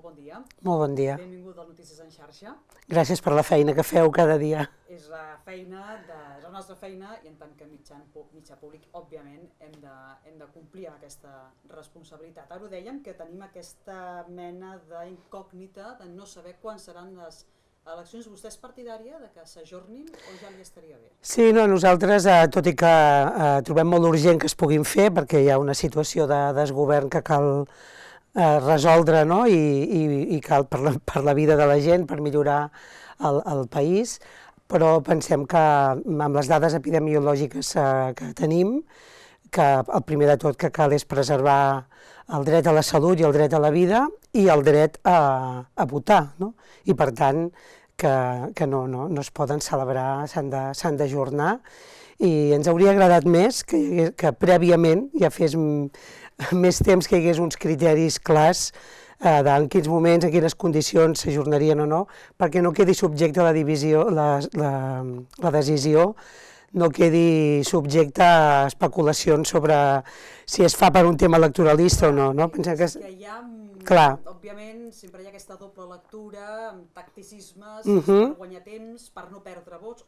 molt bon dia. Molt bon dia. Benvingut al Notícies en xarxa. Gràcies per la feina que feu cada dia. És la feina, de, és la nostra feina i en tant que mitjan, mitjà públic, òbviament, hem de, hem de complir amb aquesta responsabilitat. Ara ho dèiem, que tenim aquesta mena d'incògnita de no saber quan seran les eleccions. Vostè és partidària de que s'ajornin o ja li estaria bé? Sí, no, nosaltres, eh, tot i que eh, trobem molt urgent que es puguin fer, perquè hi ha una situació de desgovern que cal eh, resoldre no? I, i, i cal per la, per la vida de la gent, per millorar el, el país, però pensem que amb les dades epidemiològiques eh, que tenim, que el primer de tot que cal és preservar el dret a la salut i el dret a la vida i el dret a, a votar. No? I per tant, que, que no, no, no es poden celebrar, s'han d'ajornar i ens hauria agradat més que, que prèviament ja fes més temps que hi hagués uns criteris clars eh, en quins moments, en quines condicions s'ajornarien o no, perquè no quedi subjecte a la, divisió, la, la, la decisió no quedi subjecte a especulacions sobre si es fa per un tema electoralista o no. no? Pensem que... És que hi ha, mm, Clar. òbviament, sempre hi ha aquesta doble lectura, amb tacticismes, uh -huh. per guanyar temps, per no perdre vots,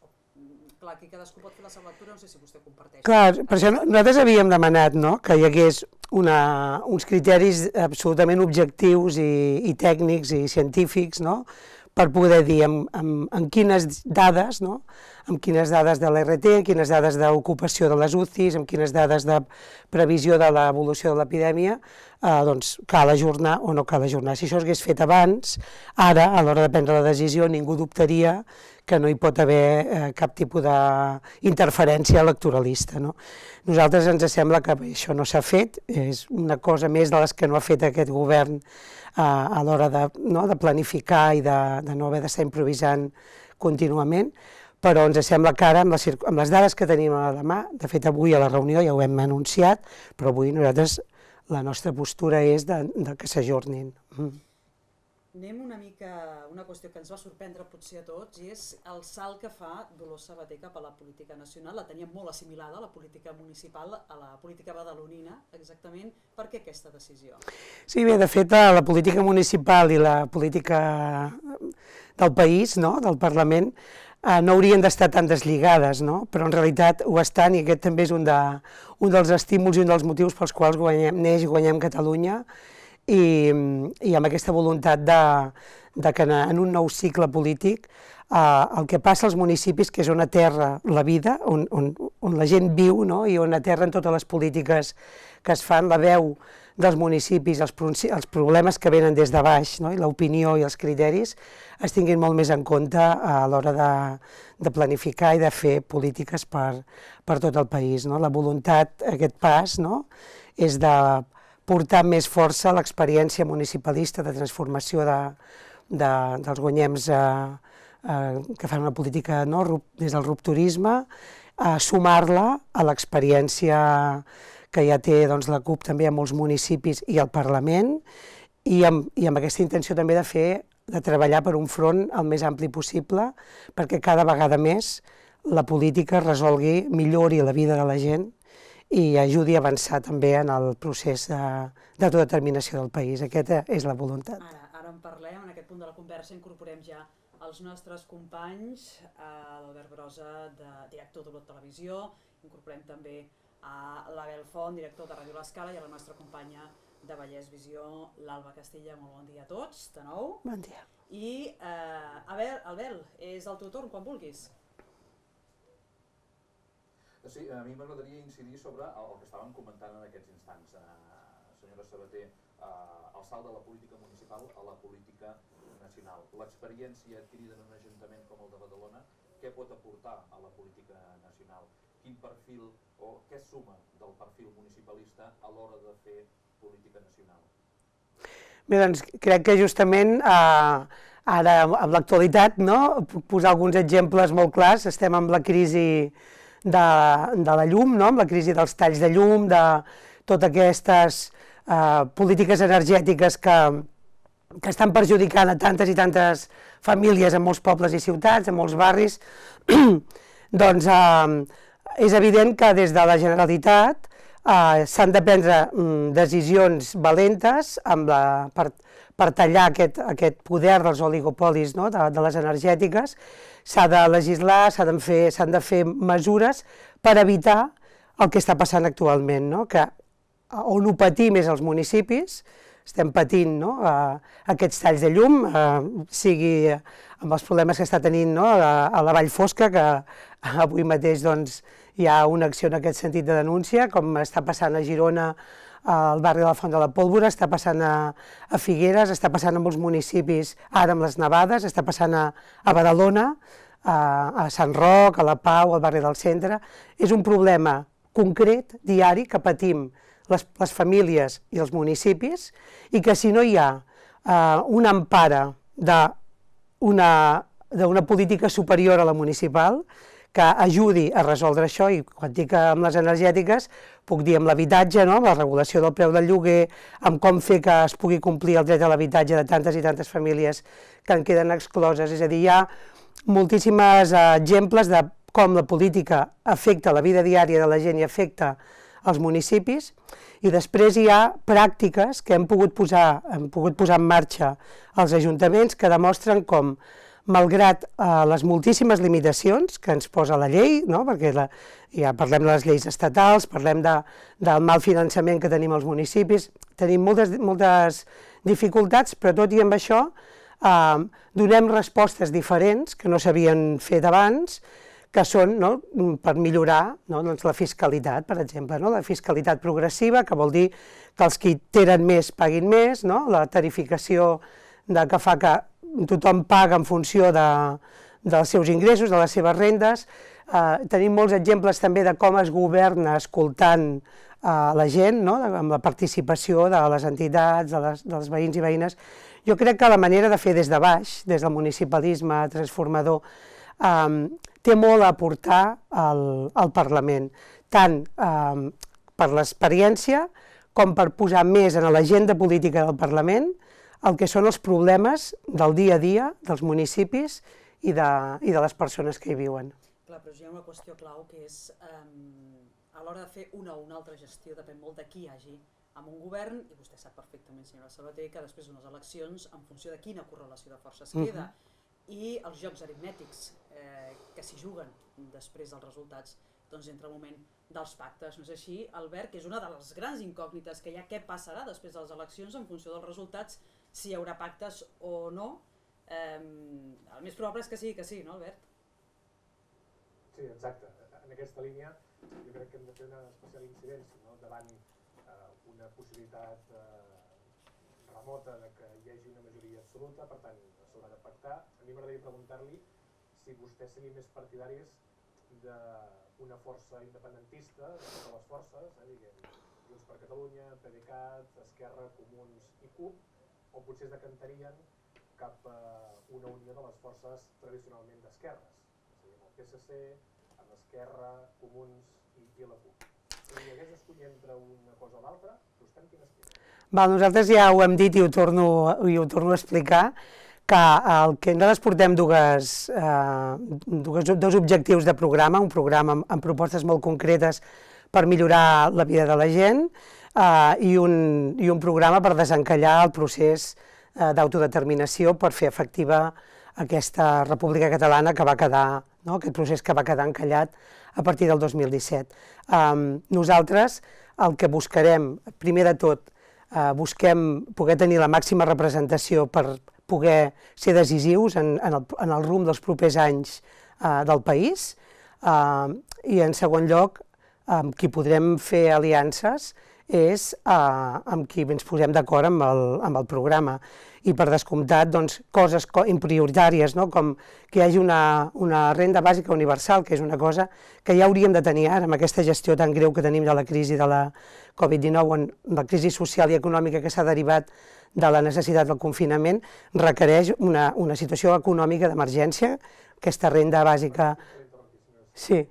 clar, aquí cadascú pot fer la seva lectura, no sé si vostè comparteix. Clar, per això nosaltres havíem demanat no? que hi hagués una, uns criteris absolutament objectius i, i tècnics i científics, no? per poder dir en, en, en quines dades, no? amb quines dades de l'RT, en quines dades d'ocupació de les UCIs, amb quines dades de previsió de l'evolució de l'epidèmia, eh, doncs cal ajornar o no cal ajornar. Si això s'hagués fet abans, ara, a l'hora de prendre la decisió, ningú dubtaria que no hi pot haver eh, cap tipus d'interferència electoralista. No? Nosaltres ens sembla que això no s'ha fet, és una cosa més de les que no ha fet aquest govern a, a l'hora de, no, de planificar i de, de no haver d'estar improvisant contínuament, però ens sembla que ara, amb les, amb les dades que tenim a la mà, de fet avui a la reunió ja ho hem anunciat, però avui nosaltres la nostra postura és de, de que s'ajornin. Mm. Anem una mica, una qüestió que ens va sorprendre potser a tots, i és el salt que fa Dolors Sabater cap a la política nacional. La teníem molt assimilada, la política municipal, a la política badalonina, exactament. Per què aquesta decisió? Sí, bé, de fet, la política municipal i la política del país, no?, del Parlament, eh, no haurien d'estar tan deslligades, no? però en realitat ho estan i aquest també és un, de, un dels estímuls i un dels motius pels quals guanyem, neix i guanyem Catalunya i, i amb aquesta voluntat de, de que en un nou cicle polític eh, el que passa als municipis, que és on aterra la vida, on, on, on la gent viu no? i on aterren totes les polítiques que es fan, la veu dels municipis, els, els problemes que venen des de baix, no? i l'opinió i els criteris, es tinguin molt més en compte a l'hora de, de planificar i de fer polítiques per, per tot el país. No? La voluntat, aquest pas, no? és de portar més força a l'experiència municipalista de transformació de, de, dels guanyems eh, eh, que fan una política no, des del rupturisme, a sumar-la a l'experiència que ja té doncs, la CUP també a molts municipis i al Parlament, i amb, i amb aquesta intenció també de fer de treballar per un front el més ampli possible, perquè cada vegada més la política resolgui, millori la vida de la gent i ajudi a avançar també en el procés de, d'autodeterminació del país. Aquesta és la voluntat. Ara, ara en parlem, en aquest punt de la conversa incorporem ja els nostres companys, a l'Albert Brosa, de, director de la Televisió, incorporem també a l'Abel Font, director de Ràdio L'Escala, i a la nostra companya de Vallès Visió, l'Alba Castella. Molt bon dia a tots, de nou. Bon dia. I, eh, Abel, Albel, és el teu torn, quan vulguis. Sí, a mi m'agradaria incidir sobre el, que estaven comentant en aquests instants, eh, senyora Sabater, eh, el salt de la política municipal a la política nacional. L'experiència adquirida en un ajuntament com el de Badalona, què pot aportar a la política nacional? Quin perfil o què suma del perfil municipalista a l'hora de fer política nacional? Bé, doncs crec que justament eh, ara amb l'actualitat, no? puc posar alguns exemples molt clars, estem amb la crisi de, de la llum, no? amb la crisi dels talls de llum, de totes aquestes eh, polítiques energètiques que, que estan perjudicant a tantes i tantes famílies en molts pobles i ciutats, en molts barris, doncs eh, és evident que des de la Generalitat eh, s'han de prendre mm, decisions valentes amb la, per, per tallar aquest, aquest poder dels oligopolis no? de, de les energètiques, s'ha de legislar, s'han de, fer, de fer mesures per evitar el que està passant actualment, no? que on ho patim és els municipis, estem patint no? uh, aquests talls de llum, uh, sigui amb els problemes que està tenint no? a, a la Vall Fosca, que avui mateix doncs, hi ha una acció en aquest sentit de denúncia, com està passant a Girona, al barri de la Font de la Pólvora, està passant a, a Figueres, està passant a molts municipis, ara amb les nevades, està passant a, a Badalona, a, a Sant Roc, a la Pau, al barri del centre. És un problema concret, diari, que patim les, les famílies i els municipis i que si no hi ha eh, una empara d'una política superior a la municipal, que ajudi a resoldre això, i quan dic amb les energètiques, puc dir amb l'habitatge, no? amb la regulació del preu del lloguer, amb com fer que es pugui complir el dret a l'habitatge de tantes i tantes famílies que en queden excloses. És a dir, hi ha moltíssims exemples de com la política afecta la vida diària de la gent i afecta els municipis, i després hi ha pràctiques que hem pogut posar, hem pogut posar en marxa als ajuntaments que demostren com, malgrat eh, les moltíssimes limitacions que ens posa la llei, no? perquè la, ja parlem de les lleis estatals, parlem de, del mal finançament que tenim als municipis, tenim moltes, moltes dificultats, però tot i amb això eh, donem respostes diferents que no s'havien fet abans, que són no, per millorar no, doncs la fiscalitat, per exemple, no, la fiscalitat progressiva, que vol dir que els que tenen més paguin més, no, la tarificació de, que fa que tothom paga en funció de, dels seus ingressos, de les seves rendes. Eh, tenim molts exemples també de com es governa escoltant eh, la gent, no? amb la participació de les entitats, de les, dels veïns i veïnes. Jo crec que la manera de fer des de baix, des del municipalisme transformador, eh, té molt a aportar al, al Parlament, tant eh, per l'experiència com per posar més en l'agenda política del Parlament el que són els problemes del dia a dia dels municipis i de, i de les persones que hi viuen. Clar, però hi ha una qüestió clau que és um, a l'hora de fer una o una altra gestió depèn molt de qui hi hagi amb un govern, i vostè sap perfectament, senyora Sabater, que després d'unes eleccions, en funció de quina correlació de forces queda, uh -huh i els jocs aritmètics eh, que s'hi juguen després dels resultats, doncs entra el moment dels pactes. No és així, Albert, que és una de les grans incògnites que hi ha què passarà després de les eleccions en funció dels resultats, si hi haurà pactes o no. Eh, el més probable és que sí, que sí, no, Albert? Sí, exacte. En aquesta línia jo crec que hem de fer una especial incidència no? davant eh, una possibilitat eh, remota de que hi hagi una majoria absoluta, per tant s'haurà de pactar. A mi m'agradaria preguntar-li si vostès serien més partidaris d'una força independentista, de totes les forces, eh, diguem, Junts per Catalunya, PDeCAT, Esquerra, Comuns i CUP, o potser es decantarien cap a una unió de les forces tradicionalment d'esquerres, és a dir, amb el PSC, amb Esquerra, Comuns i, i la CUP. Si hagués d'escollir entre una cosa o l'altra, vostè en quina esquerra? Val, nosaltres ja ho hem dit i ho torno, i ho torno a explicar, que el que nosaltres portem dues, eh, dues, dos objectius de programa, un programa amb, amb propostes molt concretes per millorar la vida de la gent eh, i, un, i un programa per desencallar el procés eh, d'autodeterminació per fer efectiva aquesta República Catalana que va quedar, no? aquest procés que va quedar encallat a partir del 2017. Eh, nosaltres el que buscarem, primer de tot, eh, busquem poder tenir la màxima representació per poder ser decisius en, en, el, en el rumb dels propers anys eh, del país eh, i en segon lloc amb qui podrem fer aliances és eh, amb qui ens posem d'acord amb, el, amb el programa i per descomptat doncs, coses prioritàries, no? com que hi hagi una, una renda bàsica universal, que és una cosa que ja hauríem de tenir ara amb aquesta gestió tan greu que tenim de la crisi de la Covid-19, la crisi social i econòmica que s'ha derivat de la necessitat del confinament, requereix una, una situació econòmica d'emergència, aquesta renda bàsica... Sí.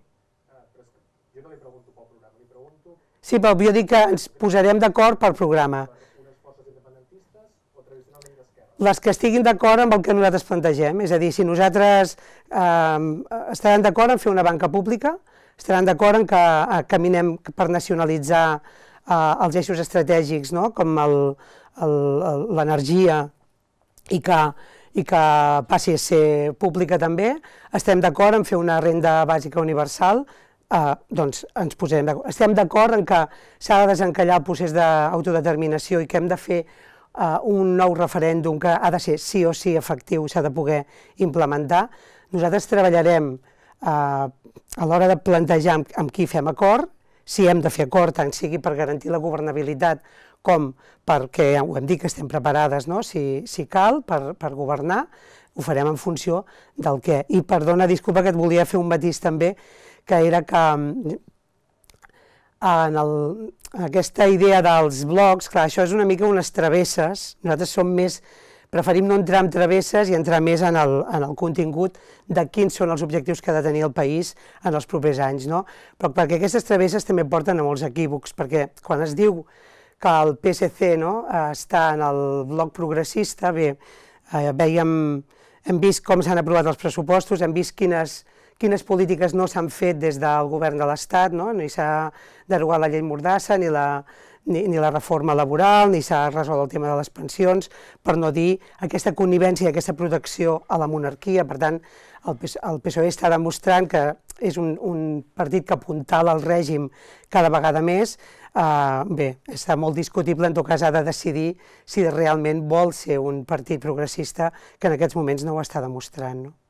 Sí, però jo dic que ens posarem d'acord pel programa les que estiguin d'acord amb el que nosaltres plantegem. És a dir, si nosaltres eh, estarem d'acord en fer una banca pública, estaran d'acord en que eh, caminem per nacionalitzar eh, els eixos estratègics, no? com l'energia i que, i que passi a ser pública també. Estem d'acord en fer una renda bàsica universal, eh, doncs ens posem d'acord. Estem d'acord en que s'ha de desencallar el procés d'autodeterminació i que hem de fer eh, un nou referèndum que ha de ser sí o sí efectiu, s'ha de poder implementar. Nosaltres treballarem eh, a l'hora de plantejar amb, amb qui fem acord, si hem de fer acord, tant sigui per garantir la governabilitat com perquè, ho hem dit que estem preparades, no? si, si cal, per, per governar, ho farem en funció del què. I perdona, disculpa que et volia fer un matís també, que era que en, el, en aquesta idea dels blocs, clar, això és una mica unes travesses, nosaltres som més, preferim no entrar en travesses i entrar més en el, en el contingut de quins són els objectius que ha de tenir el país en els propers anys, no? Però perquè aquestes travesses també porten a molts equívocs, perquè quan es diu que el PSC no, està en el bloc progressista, bé, eh, veiem, hem vist com s'han aprovat els pressupostos, hem vist quines, quines polítiques no s'han fet des del govern de l'Estat, no? ni s'ha derogat la llei Mordassa, ni la, ni, ni la reforma laboral, ni s'ha resolt el tema de les pensions, per no dir aquesta connivència aquesta protecció a la monarquia. Per tant, el, el PSOE està demostrant que és un, un partit que apuntala al règim cada vegada més. Uh, bé, està molt discutible, en tot cas ha de decidir si realment vol ser un partit progressista que en aquests moments no ho està demostrant. No?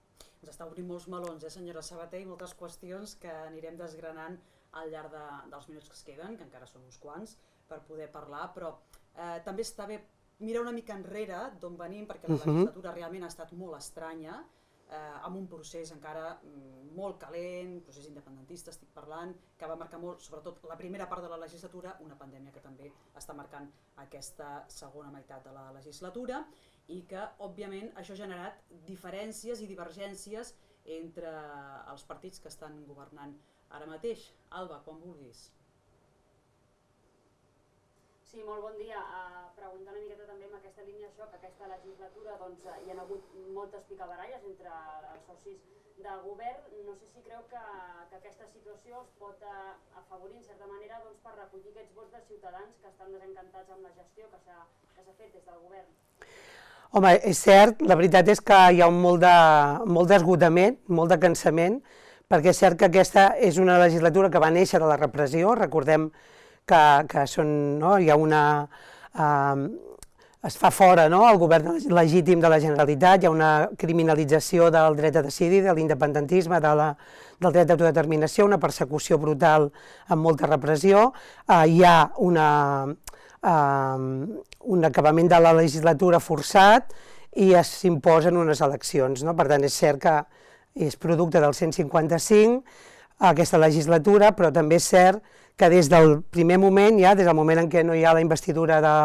Està obrint molts melons, eh, senyora Sabater, i moltes qüestions que anirem desgranant al llarg de, dels minuts que es queden, que encara són uns quants, per poder parlar, però eh, també està bé mirar una mica enrere d'on venim, perquè la uh -huh. legislatura realment ha estat molt estranya, eh, amb un procés encara mm, molt calent, procés independentista estic parlant, que va marcar molt, sobretot la primera part de la legislatura, una pandèmia que també està marcant aquesta segona meitat de la legislatura, i que, òbviament, això ha generat diferències i divergències entre els partits que estan governant ara mateix. Alba, quan vulguis. Sí, molt bon dia. Uh, preguntar una miqueta també amb aquesta línia això, que aquesta legislatura doncs, hi ha hagut moltes picabaralles entre els socis del govern. No sé si creu que, que aquesta situació es pot uh, afavorir en certa manera doncs, per recollir aquests vots de ciutadans que estan desencantats amb la gestió que s'ha fet des del govern. Home, és cert, la veritat és que hi ha un molt d'esgotament, de, molt de cansament, perquè és cert que aquesta és una legislatura que va néixer de la repressió, recordem que, que són, no, hi ha una... Eh, es fa fora no, el govern legítim de la Generalitat, hi ha una criminalització del dret a decidir, de l'independentisme, de la, del dret d'autodeterminació, una persecució brutal amb molta repressió, eh, hi ha una, un acabament de la legislatura forçat i s'imposen unes eleccions. No? Per tant, és cert que és producte del 155 aquesta legislatura, però també és cert que des del primer moment, ja des del moment en què no hi ha la investidura de,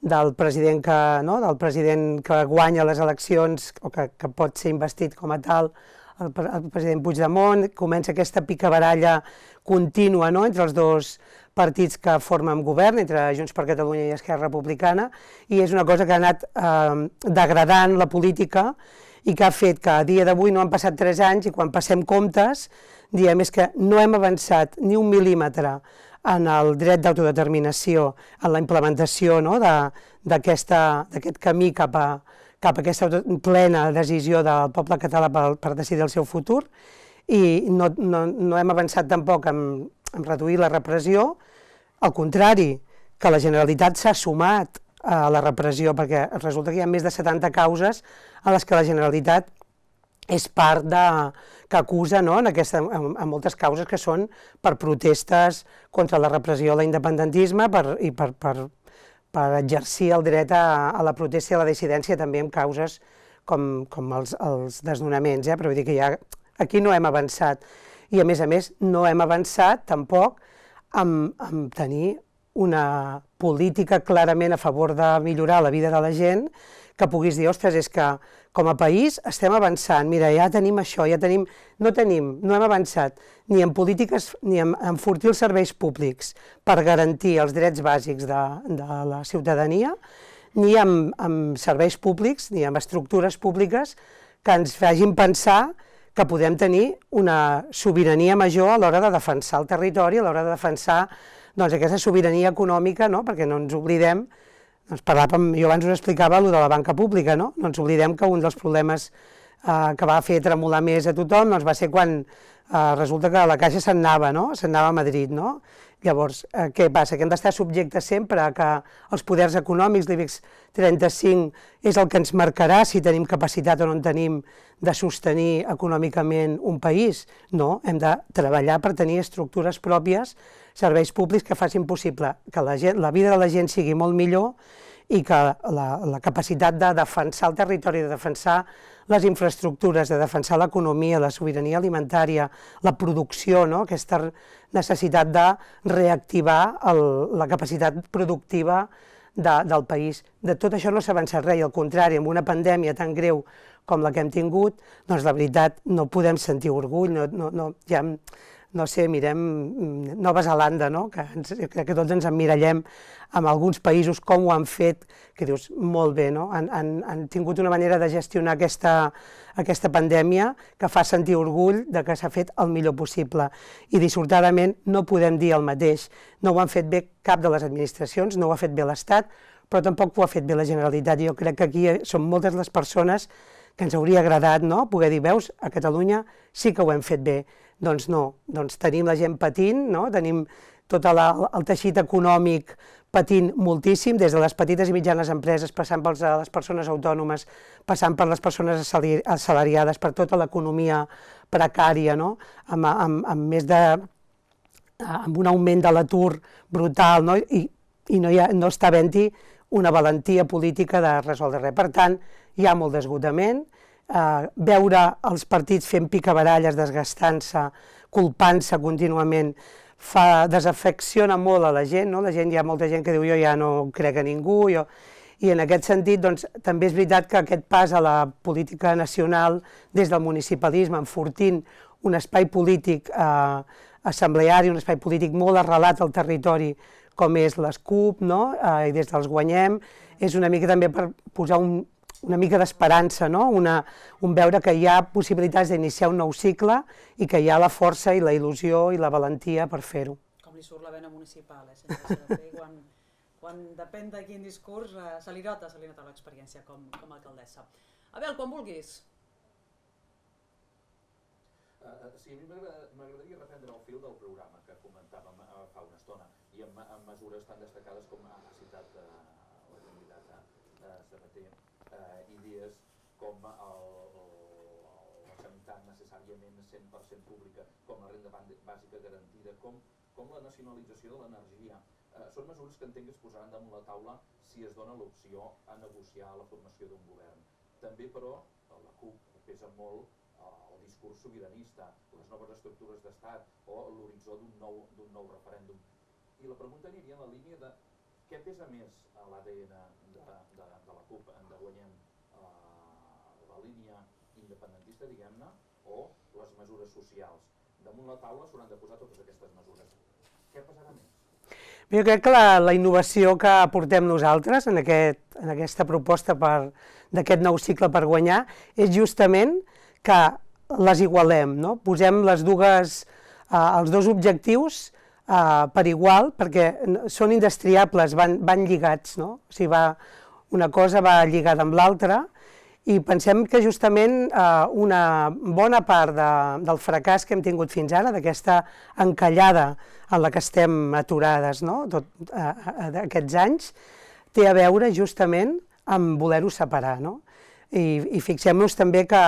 del president que, no? del president que guanya les eleccions o que, que pot ser investit com a tal, el, el president Puigdemont, comença aquesta picabaralla contínua no? entre els dos partits que formen govern, entre Junts per Catalunya i Esquerra Republicana, i és una cosa que ha anat eh, degradant la política i que ha fet que a dia d'avui no han passat tres anys i quan passem comptes diem és que no hem avançat ni un mil·límetre en el dret d'autodeterminació, en la implementació no, d'aquest camí cap a, cap a aquesta plena decisió del poble català per, per decidir el seu futur i no, no, no hem avançat tampoc en, en reduir la repressió, al contrari, que la Generalitat s'ha sumat a la repressió, perquè resulta que hi ha més de 70 causes a les que la Generalitat és part de, que acusa no, en, aquesta, en, en moltes causes que són per protestes contra la repressió a l'independentisme per, i per, per, per exercir el dret a, a la protesta i a la dissidència també en causes com, com els, els desnonaments, eh? però vull dir que ja aquí no hem avançat. I a més a més no hem avançat tampoc amb, amb tenir una política clarament a favor de millorar la vida de la gent, que puguis dir, ostres, és que com a país estem avançant, mira, ja tenim això, ja tenim... No tenim, no hem avançat ni en polítiques ni en enfortir els serveis públics per garantir els drets bàsics de, de la ciutadania, ni amb, amb serveis públics, ni amb estructures públiques que ens facin pensar que podem tenir una sobirania major a l'hora de defensar el territori, a l'hora de defensar doncs, aquesta sobirania econòmica, no? perquè no ens oblidem, doncs parlàvem, jo abans us explicava el de la banca pública, no? no ens oblidem que un dels problemes eh, que va fer tremolar més a tothom doncs, va ser quan eh, resulta que la Caixa se'n anava, no? se'n anava a Madrid, no? Llavors, eh, què passa? Que hem d'estar subjectes sempre a que els poders econòmics, l'IBEX 35, és el que ens marcarà si tenim capacitat o no en tenim de sostenir econòmicament un país. No, hem de treballar per tenir estructures pròpies, serveis públics que facin possible que la, gent, la vida de la gent sigui molt millor i que la, la capacitat de defensar el territori, de defensar les infraestructures, de defensar l'economia, la sobirania alimentària, la producció, no? aquesta necessitat de reactivar el, la capacitat productiva de, del país. De tot això no s'ha avançat res, al contrari, amb una pandèmia tan greu com la que hem tingut, doncs la veritat no podem sentir orgull, no, no, no, ja no sé, mirem mm, Nova Zelanda, no? que, ens, que tots ens emmirallem amb alguns països com ho han fet, que dius, molt bé, no? han, han, han tingut una manera de gestionar aquesta, aquesta pandèmia que fa sentir orgull de que s'ha fet el millor possible. I dissortadament no podem dir el mateix. No ho han fet bé cap de les administracions, no ho ha fet bé l'Estat, però tampoc ho ha fet bé la Generalitat. Jo crec que aquí són moltes les persones que ens hauria agradat no? poder dir, veus, a Catalunya sí que ho hem fet bé doncs no, doncs tenim la gent patint, no? tenim tot la, el teixit econòmic patint moltíssim, des de les petites i mitjanes empreses, passant per les persones autònomes, passant per les persones assalariades, per tota l'economia precària, no? amb, amb, amb més de amb un augment de l'atur brutal, no? i, i no, hi ha, no està havent-hi una valentia política de resoldre res. Per tant, hi ha molt d'esgotament, eh, veure els partits fent picabaralles, desgastant-se, culpant-se contínuament, fa, desafecciona molt a la gent, no? la gent, hi ha molta gent que diu jo ja no crec a ningú, jo... i en aquest sentit doncs, també és veritat que aquest pas a la política nacional des del municipalisme, enfortint un espai polític eh, assembleari, un espai polític molt arrelat al territori, com és les CUP, no? eh, i des dels Guanyem, és una mica també per posar un, una mica d'esperança, no? una, un veure que hi ha possibilitats d'iniciar un nou cicle i que hi ha la força i la il·lusió i la valentia per fer-ho. Com li surt la vena municipal, eh, quan, quan depèn de quin discurs eh, se li nota, se li nota l'experiència com, com a alcaldessa. Abel, quan vulguis. Uh, sí, a mi m'agradaria reprendre el fil del programa que comentàvem uh, fa una estona i amb, amb mesures tan destacades com ha citat uh, la candidata uh, Sabater eh, idees com el, el, la sanitat necessàriament 100% pública, com la renda bàsica garantida, com, com la nacionalització de l'energia. Eh, són mesures que entenc que es posaran damunt la taula si es dona l'opció a negociar la formació d'un govern. També, però, la CUP pesa molt eh, el discurs sobiranista, les noves estructures d'estat o l'horitzó d'un nou, nou referèndum. I la pregunta aniria en la línia de què pesa més a l'ADN de, de, de la CUP en de guanyem eh, la línia independentista, diguem-ne, o les mesures socials? Damunt la taula s'hauran de posar totes aquestes mesures. Què passarà més? Jo crec que la, la innovació que aportem nosaltres en, aquest, en aquesta proposta d'aquest nou cicle per guanyar és justament que les igualem, no? posem les dues, eh, els dos objectius uh, per igual, perquè són indestriables, van, van lligats, no? O sigui, va, una cosa va lligada amb l'altra, i pensem que justament eh, una bona part de, del fracàs que hem tingut fins ara, d'aquesta encallada en la que estem aturades no? Tot, eh, eh, aquests anys, té a veure justament amb voler-ho separar. No? I, i fixem-nos també que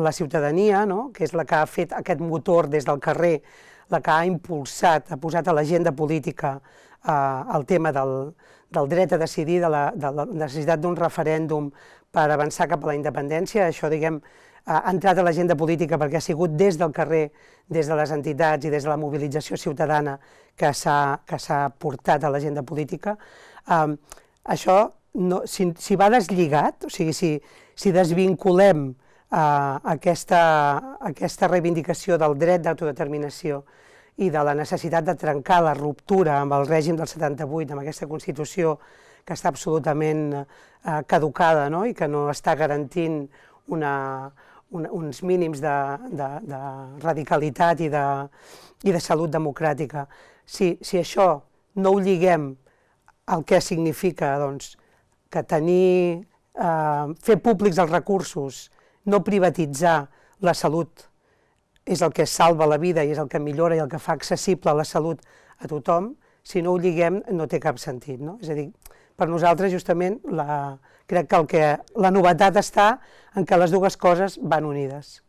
la ciutadania, no? que és la que ha fet aquest motor des del carrer la que ha impulsat, ha posat a l'agenda política eh, el tema del, del dret a decidir, de la, necessitat d'un referèndum per avançar cap a la independència. Això, diguem, ha entrat a l'agenda política perquè ha sigut des del carrer, des de les entitats i des de la mobilització ciutadana que s'ha portat a l'agenda política. Eh, això, no, si, si va deslligat, o sigui, si, si desvinculem eh, aquesta, aquesta reivindicació del dret d'autodeterminació i de la necessitat de trencar la ruptura amb el règim del 78, amb aquesta Constitució que està absolutament eh, caducada no? i que no està garantint una, un, uns mínims de, de, de radicalitat i de, i de salut democràtica. Si, si això no ho lliguem al que significa doncs, que tenir, eh, fer públics els recursos, no privatitzar la salut és el que salva la vida i és el que millora i el que fa accessible la salut a tothom, si no ho lliguem no té cap sentit. No? És a dir, per nosaltres justament la, crec que, el que la novetat està en què les dues coses van unides.